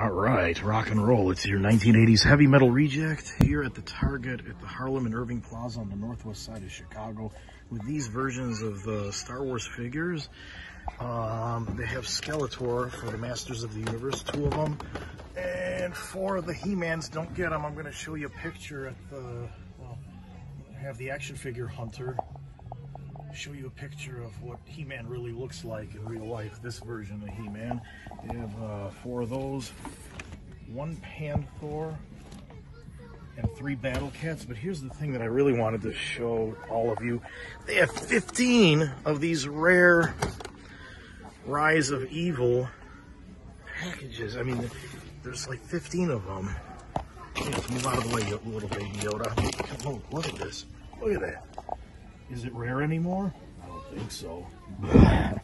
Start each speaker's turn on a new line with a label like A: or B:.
A: All right, rock and roll. It's your 1980s heavy metal reject here at the Target at the Harlem and Irving Plaza on the northwest side of Chicago with these versions of uh, Star Wars figures. Um, they have Skeletor for the Masters of the Universe, two of them, and four of the He-Mans. Don't get them. I'm going to show you a picture at the, well, I have the action figure hunter show you a picture of what He-Man really looks like in real life, this version of He-Man. They have uh, four of those, one Panthor, and three Battle Cats. But here's the thing that I really wanted to show all of you. They have 15 of these rare Rise of Evil packages. I mean, there's like 15 of them. move out of the way, little baby Yoda. Look, look at this. Look at that. Is it rare anymore? I don't think so.